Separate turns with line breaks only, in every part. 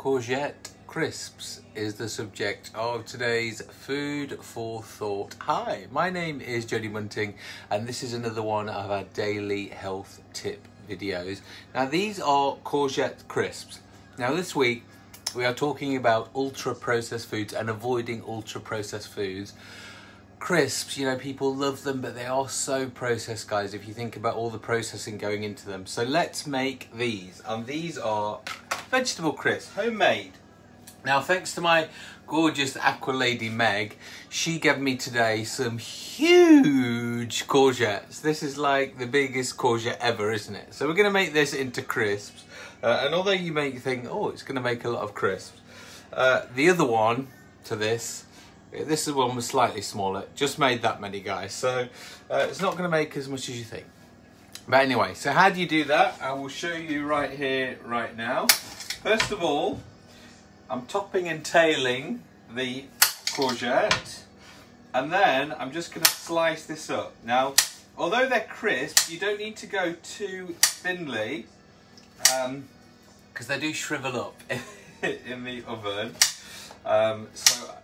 courgette crisps is the subject of today's food for thought. Hi, my name is Jody Bunting and this is another one of our daily health tip videos. Now these are courgette crisps. Now this week we are talking about ultra processed foods and avoiding ultra processed foods crisps, you know, people love them, but they are so processed, guys, if you think about all the processing going into them. So let's make these. And these are vegetable crisps, homemade. Now, thanks to my gorgeous aqua lady Meg, she gave me today some huge courgettes. This is like the biggest courgette ever, isn't it? So we're going to make this into crisps. Uh, and although you may think, oh, it's going to make a lot of crisps, uh, the other one to this, this is one was slightly smaller, just made that many guys. So uh, it's not going to make as much as you think. But anyway, so how do you do that? I will show you right here, right now. First of all, I'm topping and tailing the courgette. And then I'm just going to slice this up. Now, although they're crisp, you don't need to go too thinly because um, they do shrivel up in the oven. Um, so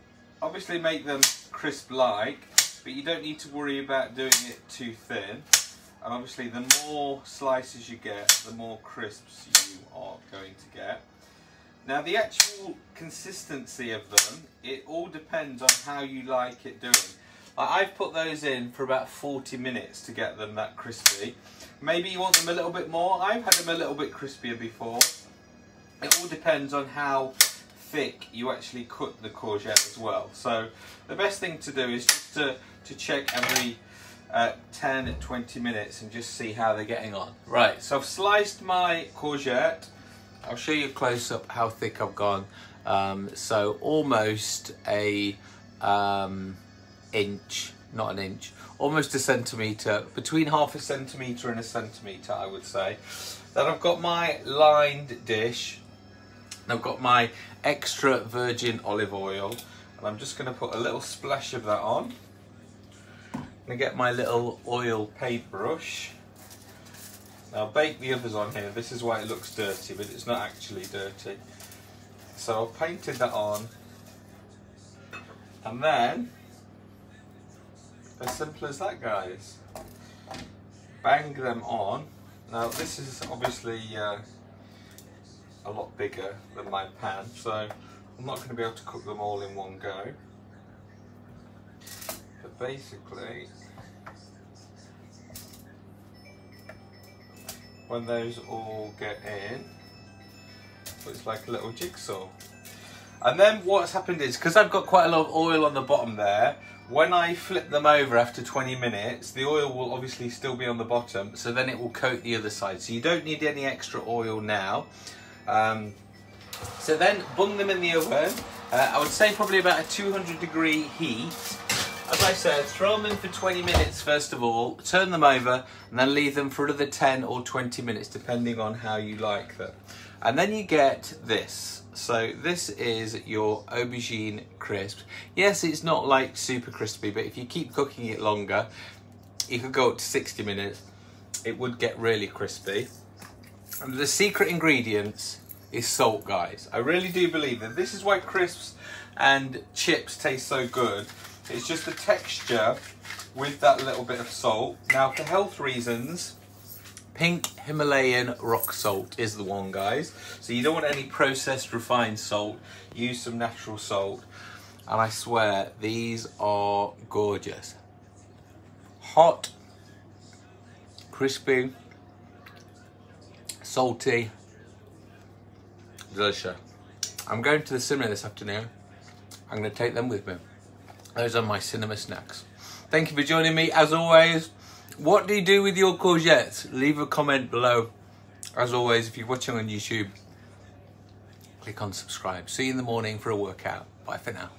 obviously make them crisp-like, but you don't need to worry about doing it too thin. And obviously the more slices you get, the more crisps you are going to get. Now the actual consistency of them, it all depends on how you like it doing. I've put those in for about 40 minutes to get them that crispy. Maybe you want them a little bit more. I've had them a little bit crispier before. It all depends on how thick you actually cut the courgette as well. So the best thing to do is just to, to check every uh, 10, 20 minutes and just see how they're getting on. Right, so I've sliced my courgette I'll show you close up how thick I've gone. Um, so almost a um, inch, not an inch, almost a centimetre, between half a centimetre and a centimetre I would say. Then I've got my lined dish. I've got my extra virgin olive oil and I'm just going to put a little splash of that on. Going to get my little oil paintbrush now bake the others on here, this is why it looks dirty, but it's not actually dirty. So I've painted that on, and then, as simple as that guys, bang them on. Now this is obviously uh, a lot bigger than my pan, so I'm not going to be able to cook them all in one go. But basically, when those all get in, it's like a little jigsaw. And then what's happened is, because I've got quite a lot of oil on the bottom there, when I flip them over after 20 minutes, the oil will obviously still be on the bottom, so then it will coat the other side. So you don't need any extra oil now. Um, so then bung them in the oven. Uh, I would say probably about a 200 degree heat I said, throw them in for 20 minutes first of all, turn them over, and then leave them for another 10 or 20 minutes, depending on how you like them. And then you get this. So this is your aubergine crisp. Yes, it's not like super crispy, but if you keep cooking it longer, you could go up to 60 minutes. It would get really crispy. And the secret ingredients is salt, guys. I really do believe that this is why crisps and chips taste so good it's just the texture with that little bit of salt. Now, for health reasons, pink Himalayan rock salt is the one, guys. So you don't want any processed refined salt. Use some natural salt. And I swear, these are gorgeous. Hot, crispy, salty, delicious. I'm going to the cinema this afternoon. I'm going to take them with me. Those are my cinema snacks. Thank you for joining me. As always, what do you do with your courgettes? Leave a comment below. As always, if you're watching on YouTube, click on subscribe. See you in the morning for a workout. Bye for now.